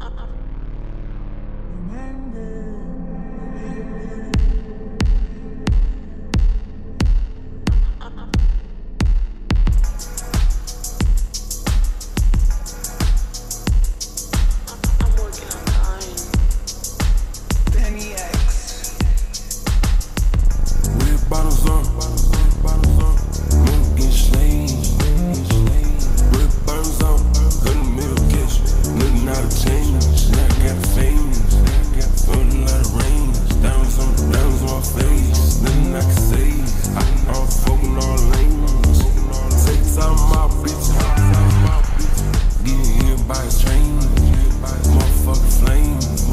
Uh, uh. Remember. By a train. Motherfucking flame,